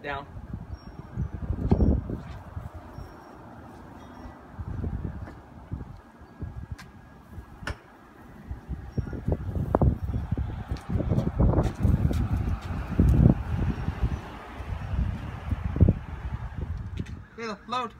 Down. Here, load.